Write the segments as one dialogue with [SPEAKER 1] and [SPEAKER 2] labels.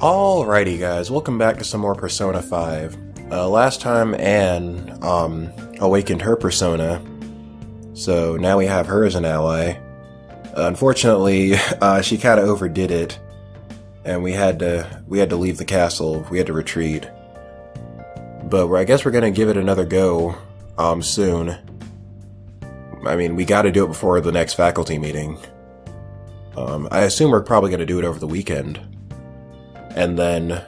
[SPEAKER 1] Alrighty guys, welcome back to some more Persona 5. Uh, last time Ann um, awakened her persona, so now we have her as an ally. Unfortunately, uh, she kind of overdid it, and we had to we had to leave the castle. We had to retreat. But I guess we're gonna give it another go um, soon. I mean, we got to do it before the next faculty meeting. Um, I assume we're probably gonna do it over the weekend. And then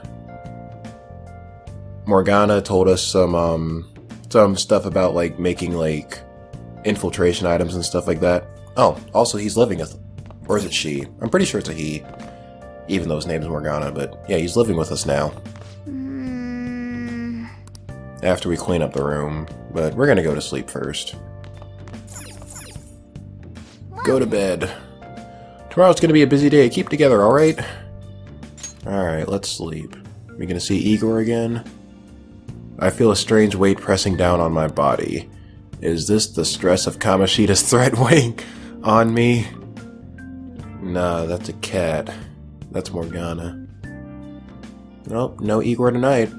[SPEAKER 1] Morgana told us some um, some stuff about like making like infiltration items and stuff like that. Oh, also he's living with, us. or is it she? I'm pretty sure it's a he, even though his name's Morgana. But yeah, he's living with us now.
[SPEAKER 2] Mm,
[SPEAKER 1] After we clean up the room, but we're gonna go to sleep first. Go to bed. Tomorrow's gonna be a busy day. Keep together, all right? All right, let's sleep. We gonna see Igor again? I feel a strange weight pressing down on my body. Is this the stress of Kamoshida's threat weighing on me? Nah, that's a cat. That's Morgana. Nope, no Igor tonight.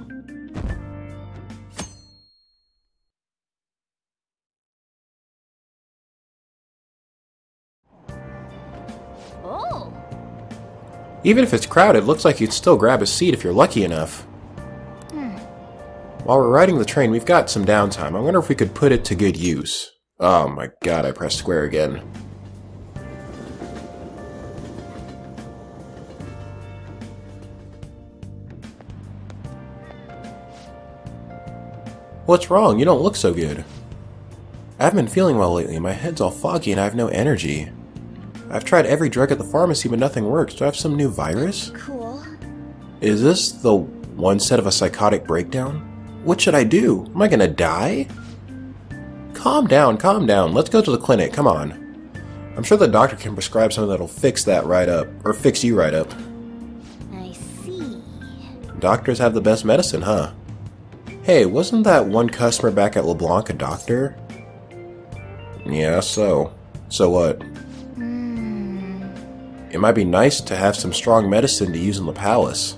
[SPEAKER 1] Even if it's crowded, looks like you'd still grab a seat if you're lucky enough. Hmm. While we're riding the train, we've got some downtime. I wonder if we could put it to good use. Oh my god, I pressed square again. What's wrong? You don't look so good. I haven't been feeling well lately. My head's all foggy and I have no energy. I've tried every drug at the pharmacy, but nothing works. Do I have some new virus?
[SPEAKER 2] cool.
[SPEAKER 1] Is this the one set of a psychotic breakdown? What should I do? Am I gonna die? Calm down, calm down. Let's go to the clinic. Come on. I'm sure the doctor can prescribe something that'll fix that right up. Or fix you right up.
[SPEAKER 2] I see.
[SPEAKER 1] Doctors have the best medicine, huh? Hey, wasn't that one customer back at LeBlanc a doctor? Yeah, so. So what? It might be nice to have some strong medicine to use in the palace.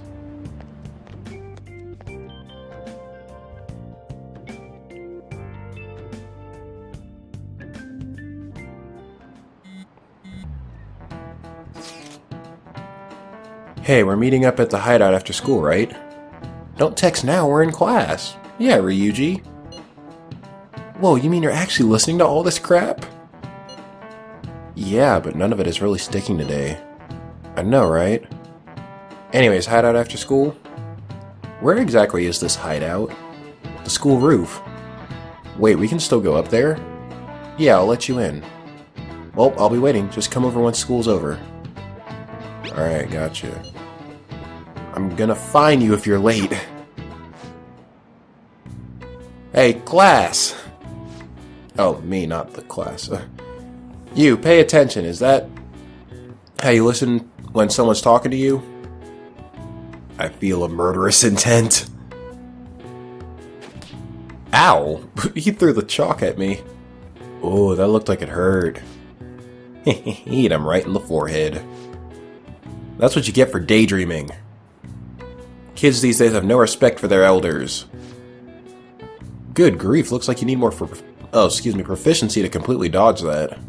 [SPEAKER 1] Hey, we're meeting up at the hideout after school, right? Don't text now, we're in class. Yeah, Ryuji. Whoa, you mean you're actually listening to all this crap? Yeah, but none of it is really sticking today. I know, right? Anyways, hideout after school? Where exactly is this hideout? The school roof. Wait, we can still go up there? Yeah, I'll let you in. Well, I'll be waiting. Just come over once school's over. Alright, gotcha. I'm gonna fine you if you're late. Hey, class! Oh, me, not the class. You, pay attention. Is that how you listen when someone's talking to you? I feel a murderous intent. Ow! he threw the chalk at me. Oh, that looked like it hurt. He hit him right in the forehead. That's what you get for daydreaming. Kids these days have no respect for their elders. Good grief, looks like you need more for oh, excuse me, proficiency to completely dodge that.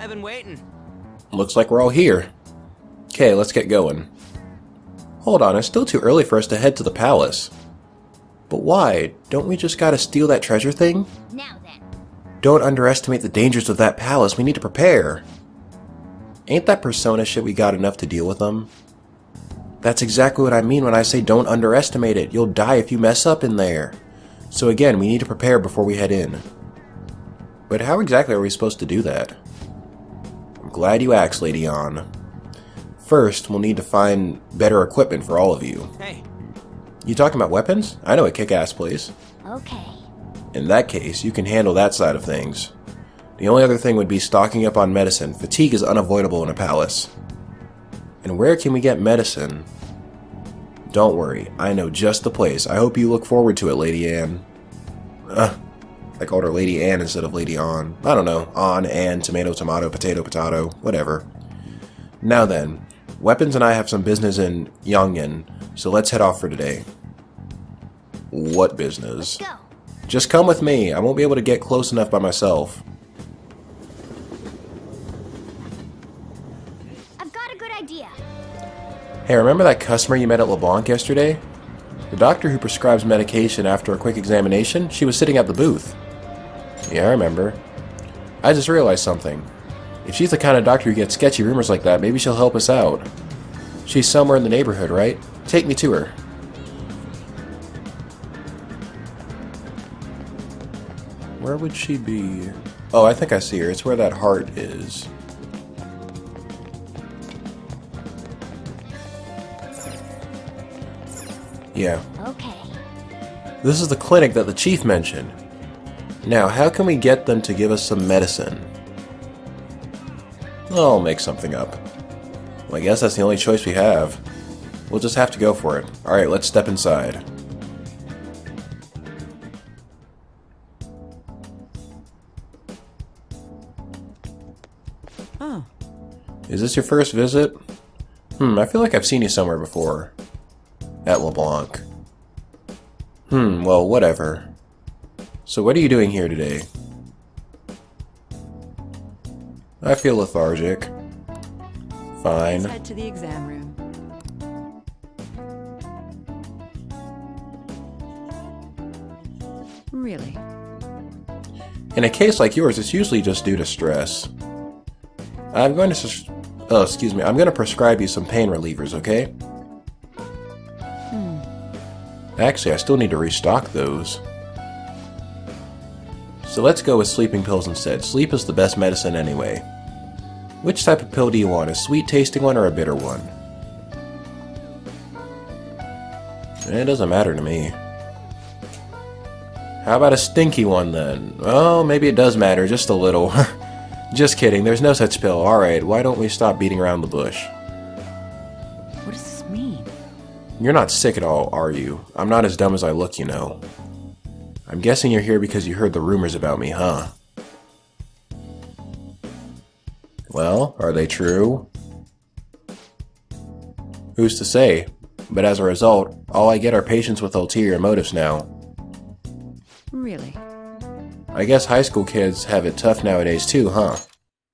[SPEAKER 3] I've been waiting.
[SPEAKER 1] Looks like we're all here. Okay, let's get going. Hold on, it's still too early for us to head to the palace. But why? Don't we just gotta steal that treasure thing?
[SPEAKER 2] Now then.
[SPEAKER 1] Don't underestimate the dangers of that palace. We need to prepare. Ain't that persona shit we got enough to deal with them? That's exactly what I mean when I say don't underestimate it. You'll die if you mess up in there. So again, we need to prepare before we head in. But how exactly are we supposed to do that? I'm glad you asked, Lady On. First, we'll need to find better equipment for all of you.
[SPEAKER 3] Hey,
[SPEAKER 1] You talking about weapons? I know a kick-ass place.
[SPEAKER 2] Okay.
[SPEAKER 1] In that case, you can handle that side of things. The only other thing would be stocking up on medicine. Fatigue is unavoidable in a palace. And where can we get medicine? Don't worry, I know just the place. I hope you look forward to it, Lady Ann. Uh, I called her Lady Ann instead of Lady On. I don't know. On, Ann, tomato, tomato, potato, potato, whatever. Now then, Weapons and I have some business in Yongen, so let's head off for today. What business? Just come with me. I won't be able to get close enough by myself.
[SPEAKER 2] I've got a good idea.
[SPEAKER 1] Hey, remember that customer you met at LeBlanc yesterday? The doctor who prescribes medication after a quick examination? She was sitting at the booth. Yeah, I remember. I just realized something. If she's the kind of doctor who gets sketchy rumors like that, maybe she'll help us out. She's somewhere in the neighborhood, right? Take me to her. Where would she be? Oh, I think I see her. It's where that heart is. Yeah.
[SPEAKER 2] Okay.
[SPEAKER 1] This is the clinic that the chief mentioned. Now, how can we get them to give us some medicine? I'll make something up. Well, I guess that's the only choice we have. We'll just have to go for it. Alright, let's step inside.
[SPEAKER 4] Oh,
[SPEAKER 1] Is this your first visit? Hmm, I feel like I've seen you somewhere before. At LeBlanc. Hmm, well, whatever. So what are you doing here today? I feel lethargic.
[SPEAKER 4] let's
[SPEAKER 1] Fine.
[SPEAKER 4] head to the exam room. Really?
[SPEAKER 1] In a case like yours, it's usually just due to stress. I'm going to... Oh, excuse me. I'm going to prescribe you some pain relievers, okay? Hmm. Actually, I still need to restock those. So let's go with sleeping pills instead. Sleep is the best medicine anyway. Which type of pill do you want? A sweet tasting one or a bitter one? Eh, it doesn't matter to me. How about a stinky one then? Well, maybe it does matter, just a little. just kidding, there's no such pill. Alright, why don't we stop beating around the bush?
[SPEAKER 4] What does this mean?
[SPEAKER 1] You're not sick at all, are you? I'm not as dumb as I look, you know. I'm guessing you're here because you heard the rumors about me, huh? Well, are they true? Who's to say? But as a result, all I get are patients with ulterior motives now.
[SPEAKER 4] Really?
[SPEAKER 1] I guess high school kids have it tough nowadays too, huh?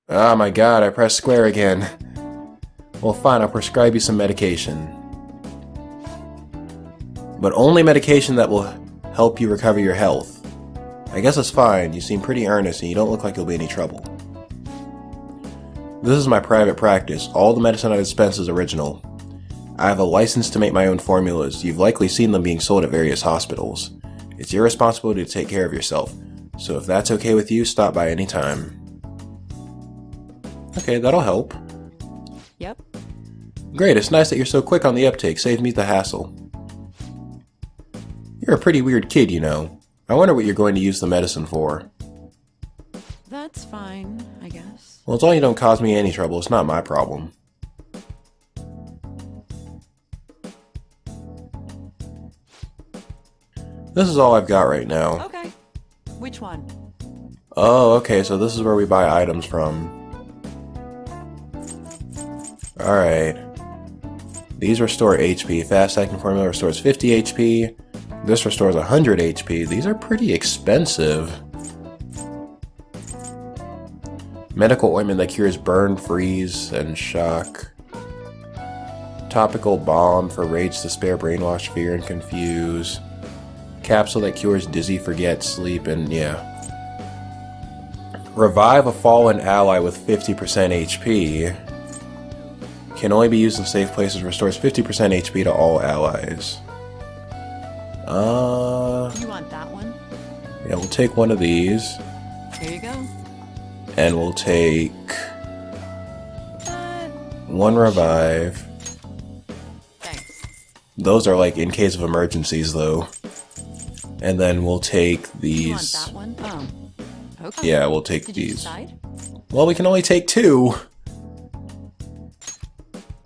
[SPEAKER 1] Ah, my god, I pressed square again. Well, fine, I'll prescribe you some medication. But only medication that will help you recover your health. I guess it's fine, you seem pretty earnest and you don't look like you'll be any trouble. This is my private practice. All the medicine I dispense is original. I have a license to make my own formulas. You've likely seen them being sold at various hospitals. It's your responsibility to take care of yourself. So if that's okay with you, stop by any time. Okay, that'll help.
[SPEAKER 4] Yep.
[SPEAKER 1] Great, it's nice that you're so quick on the uptake. Saves me the hassle. You're a pretty weird kid, you know. I wonder what you're going to use the medicine for.
[SPEAKER 4] That's fine, I guess.
[SPEAKER 1] Well, as long as you don't cause me any trouble, it's not my problem. This is all I've got right now.
[SPEAKER 4] Okay. Which one?
[SPEAKER 1] Oh, okay, so this is where we buy items from. Alright. These restore HP. Fast acting formula restores 50 HP. This restores 100 HP. These are pretty expensive. Medical ointment that cures burn, freeze, and shock. Topical balm for rage, despair, brainwash, fear, and confuse. Capsule that cures dizzy, forget, sleep, and yeah. Revive a fallen ally with 50% HP. Can only be used in safe places. Restores 50% HP to all allies. Uh,
[SPEAKER 4] You want that one?
[SPEAKER 1] yeah, we'll take one of these,
[SPEAKER 4] Here you go.
[SPEAKER 1] and we'll take
[SPEAKER 4] Uh,
[SPEAKER 1] one revive.
[SPEAKER 4] thanks.
[SPEAKER 1] Those are like in case of emergencies, though. And then we'll take these.
[SPEAKER 4] You want that one? Oh. Okay.
[SPEAKER 1] Yeah, we'll take
[SPEAKER 4] Did
[SPEAKER 1] these. Well, we can only take two.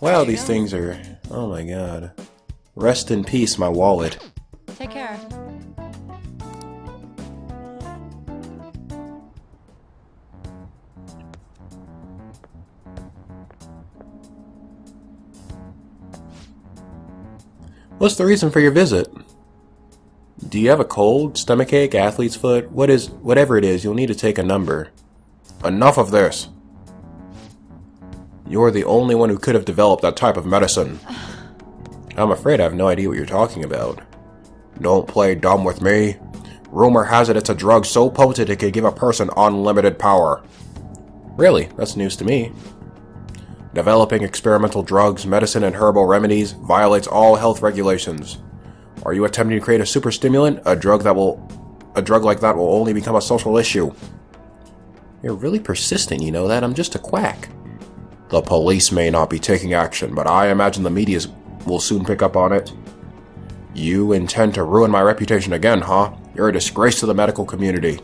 [SPEAKER 1] Wow, these
[SPEAKER 4] go.
[SPEAKER 1] things are. Oh my god. Rest in peace, my wallet. What's the reason for your visit? Do you have a cold, stomachache, athlete's foot? What is, whatever it is, you'll need to take a number. Enough of this. You're the only one who could have developed that type of medicine. I'm afraid I have no idea what you're talking about. Don't play dumb with me. Rumor has it it's a drug so potent it could give a person unlimited power. Really? That's news to me. Developing experimental drugs, medicine, and herbal remedies violates all health regulations. Are you attempting to create a super stimulant? A drug that will a drug like that will only become a social issue. You're really persistent, you know that? I'm just a quack. The police may not be taking action, but I imagine the media will soon pick up on it. You intend to ruin my reputation again, huh? You're a disgrace to the medical community.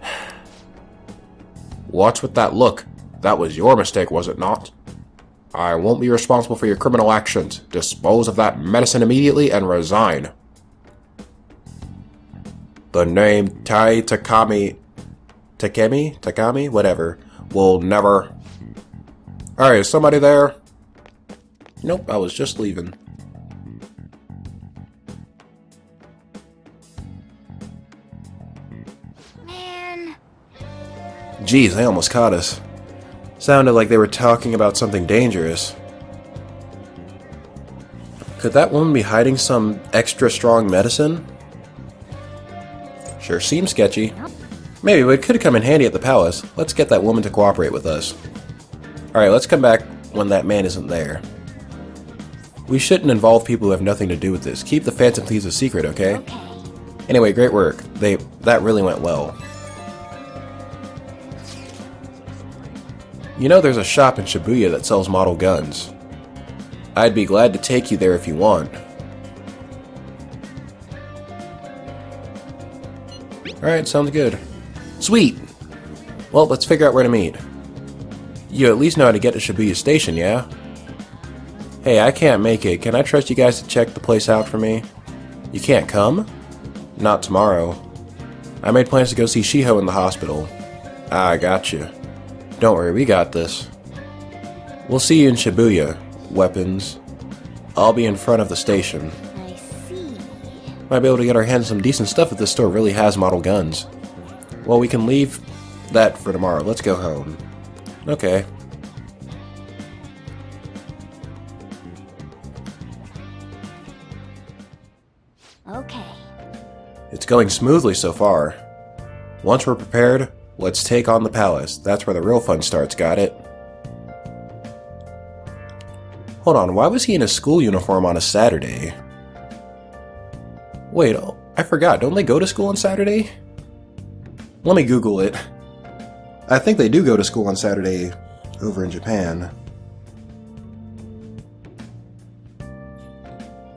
[SPEAKER 1] What's with that look? That was your mistake, was it not? I won't be responsible for your criminal actions. Dispose of that medicine immediately and resign. The name Tai Takami... Takemi? Takami? Whatever. Will never... Alright, is somebody there? Nope, I was just leaving.
[SPEAKER 2] Man.
[SPEAKER 1] Geez, they almost caught us. Sounded like they were talking about something dangerous. Could that woman be hiding some extra strong medicine? Sure seems sketchy. Maybe, but it could come in handy at the palace. Let's get that woman to cooperate with us. Alright, let's come back when that man isn't there. We shouldn't involve people who have nothing to do with this. Keep the Phantom Thieves a secret, okay?
[SPEAKER 2] Okay.
[SPEAKER 1] Anyway, great work. They that really went well. You know there's a shop in Shibuya that sells model guns. I'd be glad to take you there if you want. Alright, sounds good. Sweet! Well, let's figure out where to meet. You at least know how to get to Shibuya Station, yeah? Hey, I can't make it. Can I trust you guys to check the place out for me? You can't come? Not tomorrow. I made plans to go see Shiho in the hospital. Ah, I got you. Don't worry, we got this. We'll see you in Shibuya. Weapons. I'll be in front of the station.
[SPEAKER 2] I see.
[SPEAKER 1] Might be able to get our hands on some decent stuff if this store really has model guns. Well, we can leave that for tomorrow. Let's go home. Okay.
[SPEAKER 2] Okay.
[SPEAKER 1] It's going smoothly so far. Once we're prepared, let's take on the palace. That's where the real fun starts, got it? Hold on, why was he in a school uniform on a Saturday? Wait, oh, I forgot, don't they go to school on Saturday? Let me Google it. I think they do go to school on Saturday over in Japan.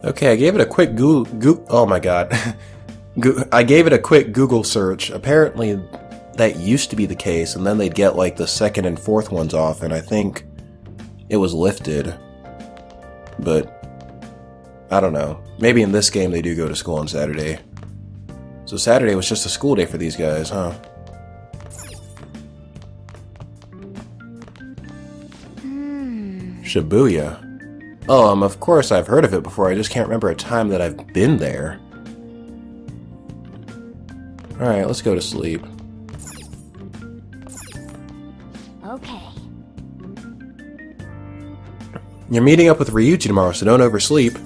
[SPEAKER 1] Okay, I gave it a quick Google. Go- oh my god. I gave it a quick Google search. Apparently, that used to be the case, and then they'd get like the second and fourth ones off, and I think it was lifted. But I don't know. Maybe in this game they do go to school on Saturday. So Saturday was just a school day for these guys, huh? Shibuya. Oh, um, of course I've heard of it before, I just can't remember a time that I've been there. Alright, let's go to sleep. You're meeting up with Ryuji tomorrow, so don't oversleep.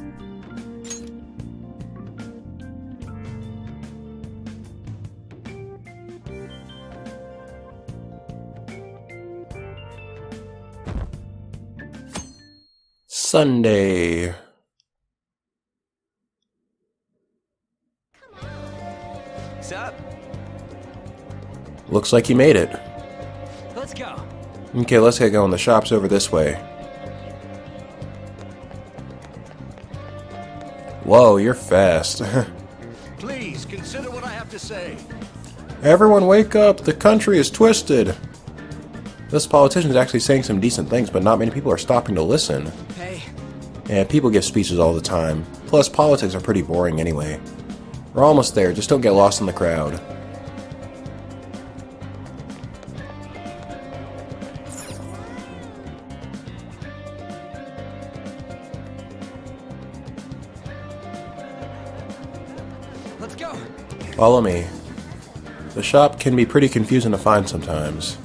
[SPEAKER 1] Sunday.
[SPEAKER 3] What's up?
[SPEAKER 1] Looks like you made it.
[SPEAKER 3] Let's go.
[SPEAKER 1] Okay, let's get going. The shop's over this way. Whoa, you're fast.
[SPEAKER 5] Please consider what I have to say.
[SPEAKER 1] Everyone wake up! The country is twisted! This politician is actually saying some decent things, but not many people are stopping to listen.
[SPEAKER 3] Hey,
[SPEAKER 1] And people give speeches all the time. Plus, politics are pretty boring anyway. We're almost there, just don't get lost in the crowd. Follow me. The shop can be pretty confusing to find sometimes.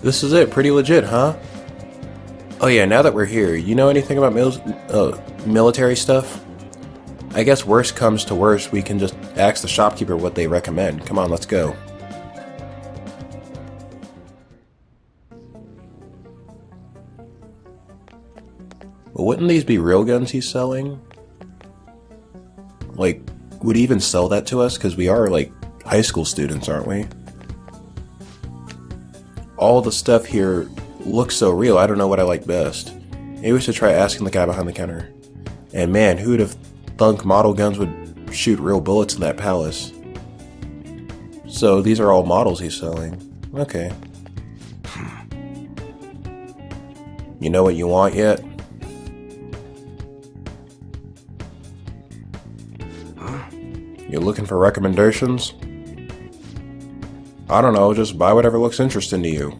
[SPEAKER 1] This is it, pretty legit, huh? Oh yeah, now that we're here, you know anything about mil uh, military stuff? I guess worst comes to worst, we can just ask the shopkeeper what they recommend. Come on, let's go. Wouldn't these be real guns he's selling? Like, would he even sell that to us? Because we are, like, high school students, aren't we? All the stuff here looks so real, I don't know what I like best. Maybe we should try asking the guy behind the counter. And man, who would have thunk model guns would shoot real bullets in that palace? So these are all models he's selling. Okay. Hmm. You know what you want yet? You looking for recommendations? I don't know, just buy whatever looks interesting to you.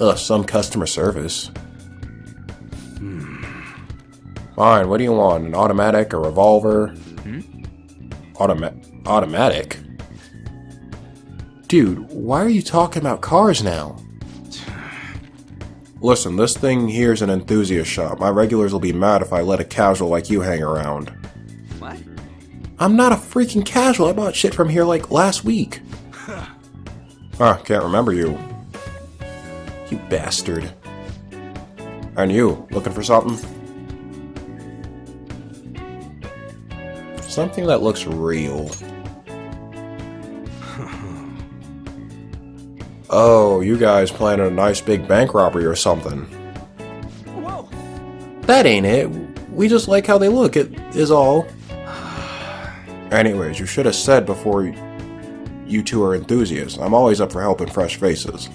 [SPEAKER 1] Ugh, some customer service. Hmm. Fine, what do you want? An automatic, a revolver? Automa- automatic? Dude, why are you talking about cars now? Listen, this thing here's an enthusiast shop. My regulars will be mad if I let a casual like you hang around.
[SPEAKER 3] What?
[SPEAKER 1] I'm not a freaking casual. I bought shit from here like last week. Huh, ah, can't remember you. You bastard. And you, looking for something? Something that looks real. Oh, you guys planning a nice big bank robbery or something.
[SPEAKER 3] Whoa.
[SPEAKER 1] That ain't it. We just like how they look, it is all. Anyways, you should have said before you two are enthusiasts. I'm always up for helping fresh faces.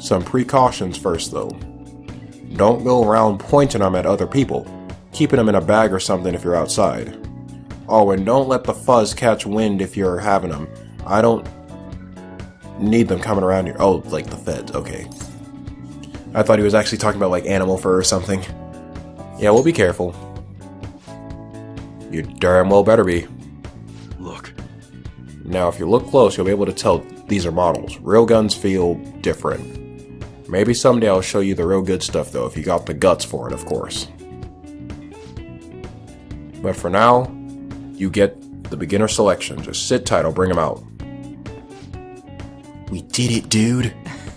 [SPEAKER 1] Some precautions first, though. Don't go around pointing them at other people, keeping them in a bag or something if you're outside. Oh, and don't let the fuzz catch wind if you're having them. I don't need them coming around here. Oh, like the feds, okay. I thought he was actually talking about like animal fur or something. Yeah, we'll be careful. You darn well better be.
[SPEAKER 5] Look,
[SPEAKER 1] Now, if you look close, you'll be able to tell these are models. Real guns feel different. Maybe someday I'll show you the real good stuff, though, if you got the guts for it, of course. But for now, you get the beginner selection. Just sit tight, I'll bring them out. We did it, dude.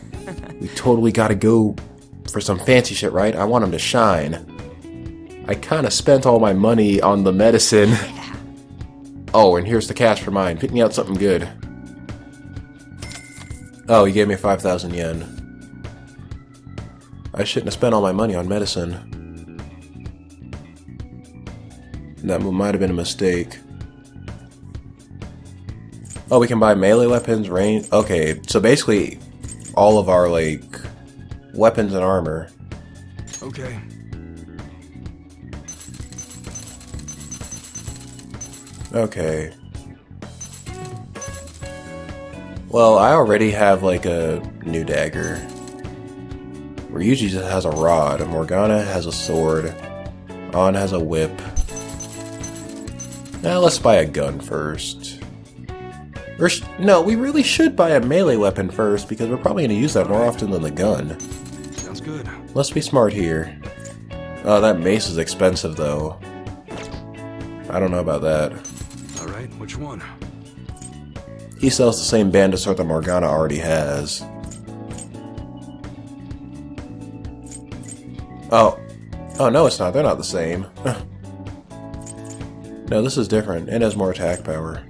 [SPEAKER 1] we totally gotta go for some fancy shit, right? I want them to shine. I kinda spent all my money on the medicine. Oh, and here's the cash for mine. Pick me out something good. Oh, you gave me 5,000 yen. I shouldn't have spent all my money on medicine. That might have been a mistake. Oh, we can buy melee weapons, range. Okay, so basically, all of our, like, weapons and armor.
[SPEAKER 5] okay.
[SPEAKER 1] Okay. Well, I already have like a new dagger. Ryuji just has a rod, Morgana has a sword, On has a whip. Now let's buy a gun first. Or sh- no, we really should buy a melee weapon first because we're probably going to use that more often than the gun.
[SPEAKER 5] Sounds good.
[SPEAKER 1] Let's be smart here. Oh, that mace is expensive though. I don't know about that.
[SPEAKER 5] Right, which one?
[SPEAKER 1] He sells the same bandit sword that Morgana already has. Oh. Oh, no, it's not. They're not the same. no, this is different. It has more attack power.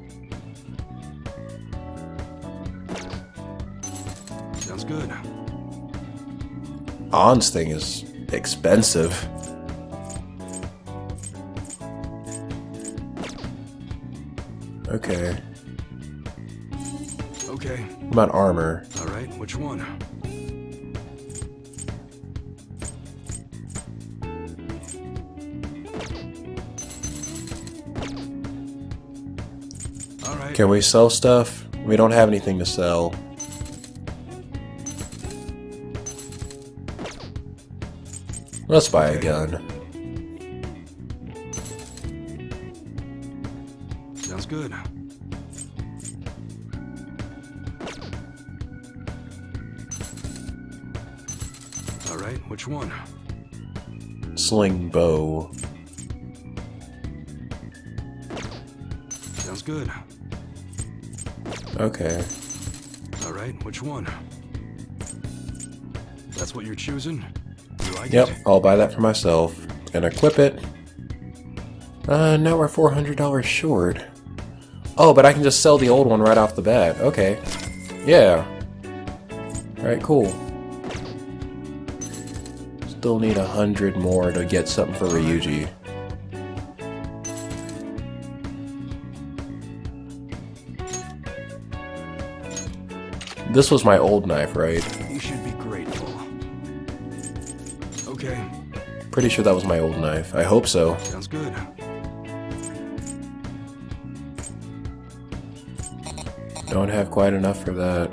[SPEAKER 5] Sounds good.
[SPEAKER 1] On's thing is expensive. Okay.
[SPEAKER 5] Okay.
[SPEAKER 1] What about armor?
[SPEAKER 5] All right, which one? All right.
[SPEAKER 1] Can we sell stuff? We don't have anything to sell. Let's buy a gun. Sling bow.
[SPEAKER 5] Sounds good.
[SPEAKER 1] Okay.
[SPEAKER 5] All right, which one? That's what you're choosing? You like
[SPEAKER 1] Yep,
[SPEAKER 5] it?
[SPEAKER 1] I'll buy that for myself and equip it. Uh, now we're $400 short. Oh, but I can just sell the old one right off the bat. Okay. Yeah. Alright, cool. Still need a hundred more to get something for Ryuji. This was my old knife, right?
[SPEAKER 5] You should be grateful. Okay,
[SPEAKER 1] Pretty sure that was my old knife. I hope so.
[SPEAKER 5] sounds good.
[SPEAKER 1] Don't have quite enough for that.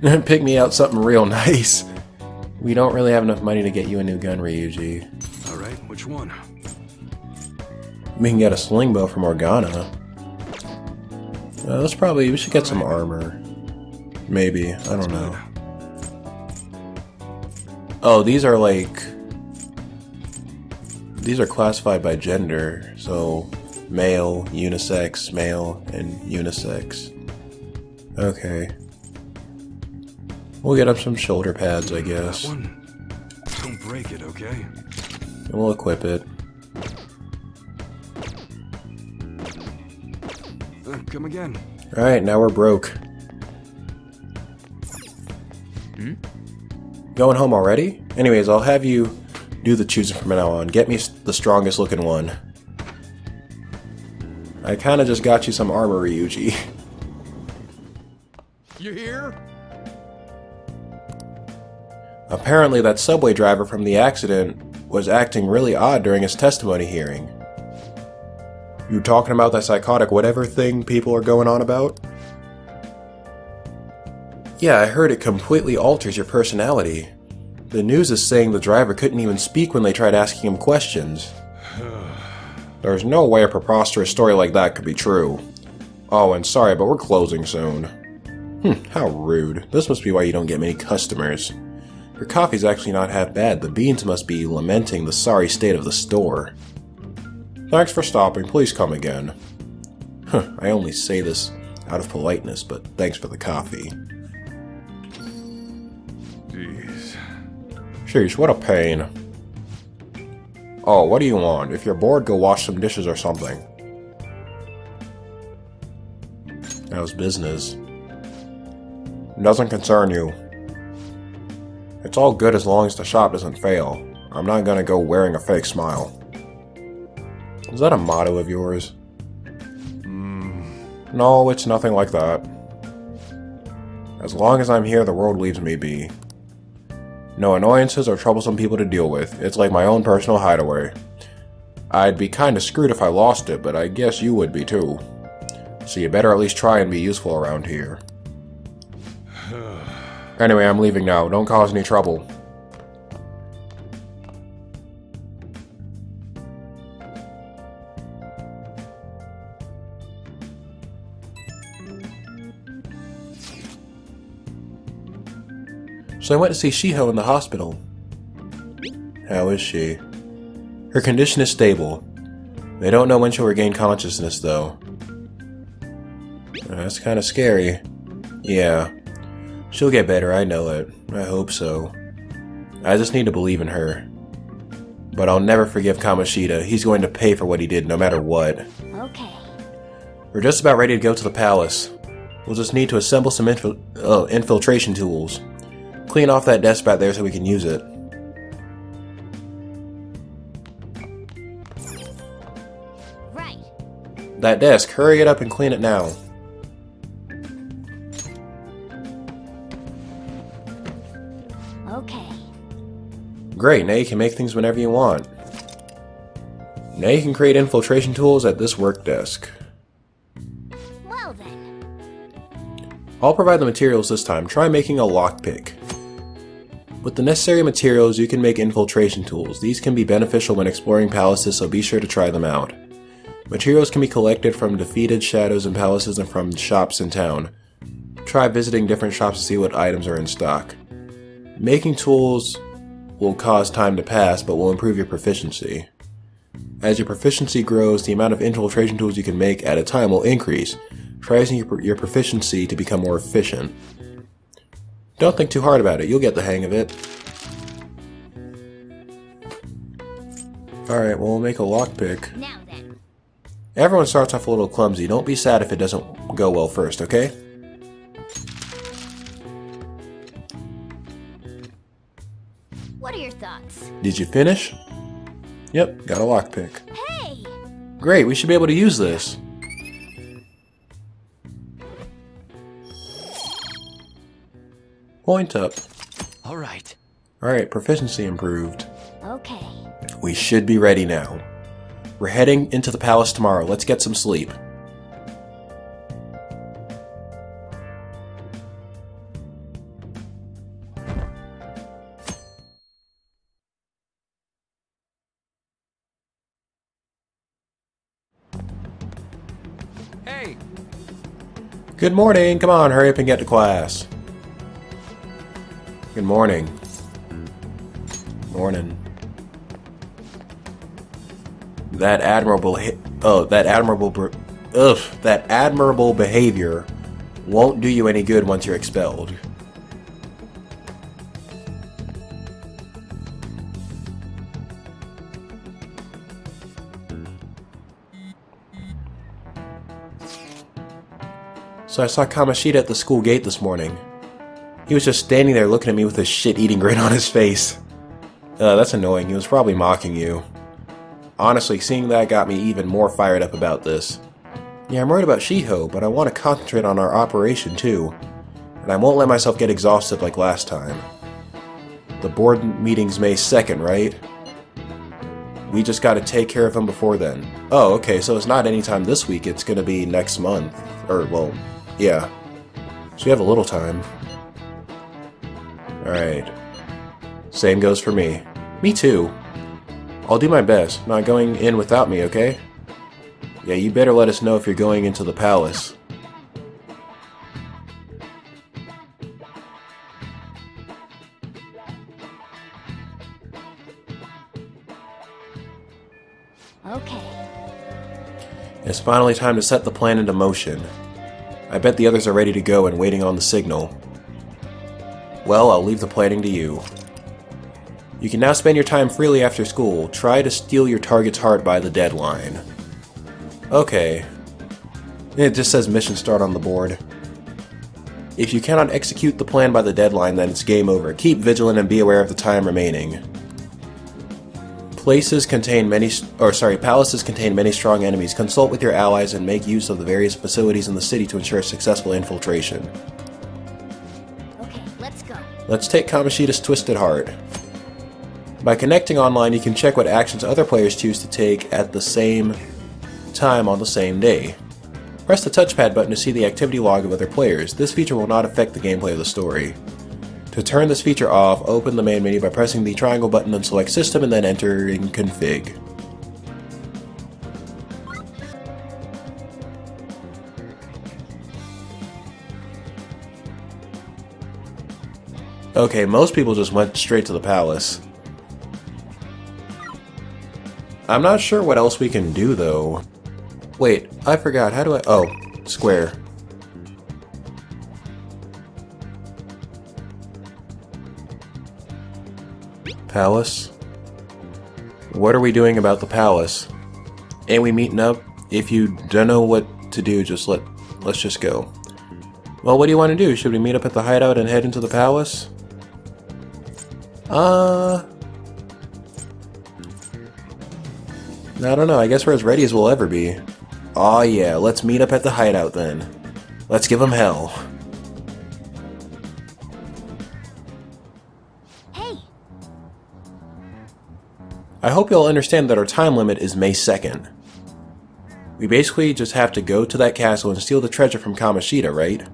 [SPEAKER 1] Pick me out something real nice. We don't really have enough money to get you a new gun, Ryuji.
[SPEAKER 5] All right, which one?
[SPEAKER 1] We can get a sling bow from Morgana. Uh, let's probably, we should get some armor. Maybe, I don't know. Oh, these are like... These are classified by gender, so male, unisex, male, and unisex. Okay. We'll get up some shoulder pads, I guess.
[SPEAKER 5] one? Don't break it, okay?
[SPEAKER 1] And we'll equip it.
[SPEAKER 5] Uh, come again.
[SPEAKER 1] Alright, now we're broke. Going home already? Anyways, I'll have you do the choosing from now on. Get me the strongest looking one. I kinda just got you some armor, Ryuji.
[SPEAKER 5] You here?
[SPEAKER 1] Apparently, that subway driver from the accident was acting really odd during his testimony hearing. You talking about that psychotic whatever thing people are going on about? Yeah, I heard it completely alters your personality. The news is saying the driver couldn't even speak when they tried asking him questions. There's no way a preposterous story like that could be true. Oh, and sorry, but we're closing soon. Hmm, how rude. This must be why you don't get many customers. Your coffee's actually not half bad. The beans must be lamenting the sorry state of the store. Thanks for stopping. Please come again. Huh, I only say this out of politeness, but thanks for the coffee.
[SPEAKER 5] Jeez.
[SPEAKER 1] Sheesh, what a pain. Oh, what do you want? If you're bored, go wash some dishes or something. How's business? Doesn't concern you. It's all good as long as the shop doesn't fail. I'm not gonna go wearing a fake smile. Is that a motto of yours? Mm, no, it's nothing like that. As long as I'm here, the world leaves me be. No annoyances or troublesome people to deal with. It's like my own personal hideaway. I'd be kinda screwed if I lost it, but I guess you would be too. So you better at least try and be useful around here. Anyway, I'm leaving now. Don't cause any trouble. So I went to see Shiho in the hospital. How is she? Her condition is stable. They don't know when she'll regain consciousness, though. That's kind of scary. Yeah. She'll get better, I know it. I hope so. I just need to believe in her. But I'll never forgive Kamoshida. He's going to pay for what he did, no matter what.
[SPEAKER 2] Okay.
[SPEAKER 1] We're just about ready to go to the palace. We'll just need to assemble some infil- uh, infiltration tools. Clean off that desk back there so we can use it.
[SPEAKER 2] Right.
[SPEAKER 1] That desk, hurry it up and clean it now. Great, now you can make things whenever you want. Now you can create infiltration tools at this work desk.
[SPEAKER 2] Well then.
[SPEAKER 1] I'll provide the materials this time. Try making a lockpick. With the necessary materials, you can make infiltration tools. These can be beneficial when exploring palaces, so be sure to try them out. Materials can be collected from defeated shadows and palaces and from shops in town. Try visiting different shops to see what items are in stock. Making tools will cause time to pass, but will improve your proficiency. As your proficiency grows, the amount of infiltration tools you can make at a time will increase. raising your, your proficiency to become more efficient. Don't think too hard about it, you'll get the hang of it. Alright, well, we'll make a lockpick. Everyone starts off a little clumsy. Don't be sad if it doesn't go well first, okay? Did you finish? Yep, got a lockpick.
[SPEAKER 2] Hey!
[SPEAKER 1] Great, we should be able to use this. Point up.
[SPEAKER 3] All right.
[SPEAKER 1] Alright, proficiency improved.
[SPEAKER 2] Okay.
[SPEAKER 1] We should be ready now. We're heading into the palace tomorrow. Let's get some sleep. Good morning. Come on, hurry up and get to class. Good morning. Morning. That admirable, oh, that admirable ugh, that admirable behavior won't do you any good once you're expelled. I saw Kamoshida at the school gate this morning. He was just standing there looking at me with a shit-eating grin on his face. Uh, that's annoying. He was probably mocking you. Honestly, seeing that got me even more fired up about this. Yeah, I'm worried about Shiho, but I want to concentrate on our operation too. And I won't let myself get exhausted like last time. The board meeting's May 2nd, right? We just gotta take care of him before then. Oh, okay, so it's not anytime this week, it's gonna be next month. Or, well, yeah. So you have a little time. Alright. Same goes for me. Me too. I'll do my best. Not going in without me, okay? Yeah, you better let us know if you're going into the palace.
[SPEAKER 2] Okay.
[SPEAKER 1] It's finally time to set the plan into motion. I bet the others are ready to go and waiting on the signal. Well, I'll leave the planning to you. You can now spend your time freely after school. Try to steal your target's heart by the deadline. Okay. It just says mission start on the board. If you cannot execute the plan by the deadline, then it's game over. Keep vigilant and be aware of the time remaining. Places contain many, or sorry, palaces contain many strong enemies. Consult with your allies and make use of the various facilities in the city to ensure successful infiltration.
[SPEAKER 2] Okay, let's go.
[SPEAKER 1] Let's take Kamoshida's Twisted Heart. By connecting online, you can check what actions other players choose to take at the same time on the same day. Press the touchpad button to see the activity log of other players. This feature will not affect the gameplay of the story. To turn this feature off, open the main menu by pressing the triangle button and select System and then entering Config. Okay, most people just went straight to the palace. I'm not sure what else we can do, though. Wait, I forgot. How do I... Oh, square. Palace? What are we doing about the palace? Ain't we meeting up? If you don't know what to do, just let... Let's just go. Well, what do you want to do? Should we meet up at the hideout and head into the palace? Uh... I don't know. I guess we're as ready as we'll ever be. Aw, yeah. Let's meet up at the hideout then. Let's give them hell. I hope you'll understand that our time limit is May 2nd. We basically just have to go to that castle and steal the treasure from Kamoshida, right?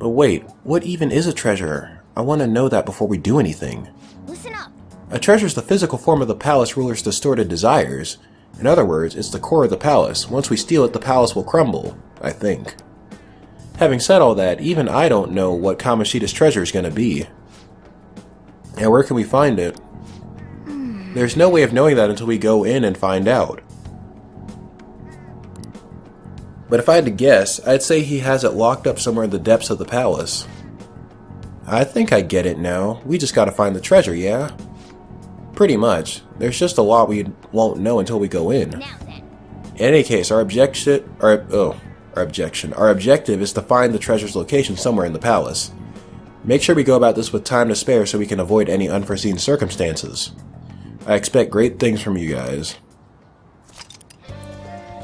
[SPEAKER 1] But wait, what even is a treasure? I want to know that before we do anything.
[SPEAKER 2] Listen up.
[SPEAKER 1] A treasure is the physical form of the palace ruler's distorted desires. In other words, it's the core of the palace. Once we steal it, the palace will crumble, I think. Having said all that, even I don't know what Kamoshida's treasure is going to be. And where can we find it? There's no way of knowing that until we go in and find out. But if I had to guess, I'd say he has it locked up somewhere in the depths of the palace. I think I get it now. We just gotta find the treasure, yeah? Pretty much. There's just a lot we won't know until we go in. In any case, our objection, our, oh, our objection, our objective is to find the treasure's location somewhere in the palace. Make sure we go about this with time to spare so we can avoid any unforeseen circumstances. I expect great things from you guys.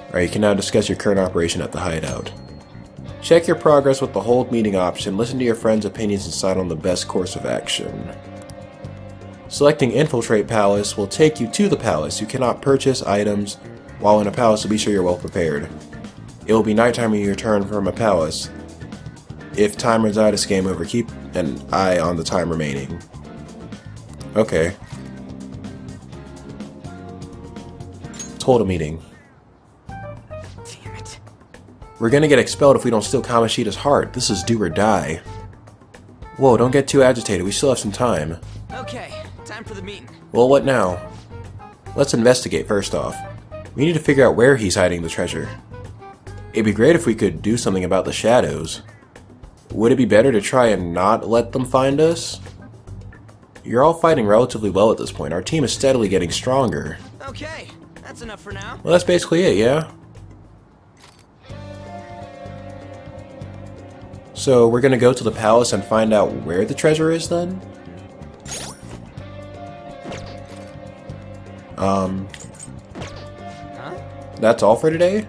[SPEAKER 1] Alright, you can now discuss your current operation at the hideout. Check your progress with the hold meeting option, listen to your friends' opinions and decide on the best course of action. Selecting Infiltrate Palace will take you to the palace. You cannot purchase items while in a palace, so be sure you're well prepared. It will be nighttime when you return from a palace. If time runs out, it's game over. Keep an eye on the time remaining. Okay. A meeting.
[SPEAKER 3] Damn it.
[SPEAKER 1] We're gonna get expelled if we don't steal Kamoshida's heart. This is do or die. Whoa, don't get too agitated. We still have some time.
[SPEAKER 3] Okay, time for the meeting.
[SPEAKER 1] Well, what now? Let's investigate first off. We need to figure out where he's hiding the treasure. It'd be great if we could do something about the shadows. Would it be better to try and not let them find us? You're all fighting relatively well at this point. Our team is steadily getting stronger.
[SPEAKER 3] Okay, that's enough for now.
[SPEAKER 1] Well, that's basically it, yeah? So, we're gonna go to the palace and find out where the treasure is then? Um,
[SPEAKER 3] Huh?
[SPEAKER 1] that's all for today?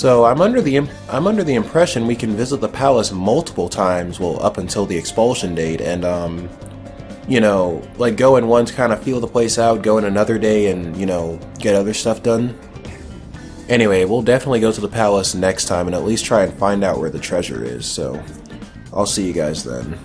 [SPEAKER 1] So I'm under the I'm under the impression we can visit the palace multiple times, well, up until the expulsion date, and um, you know, like go in once, kind of feel the place out, go in another day, and you know, get other stuff done. Anyway, we'll definitely go to the palace next time and at least try and find out where the treasure is. So, I'll see you guys then.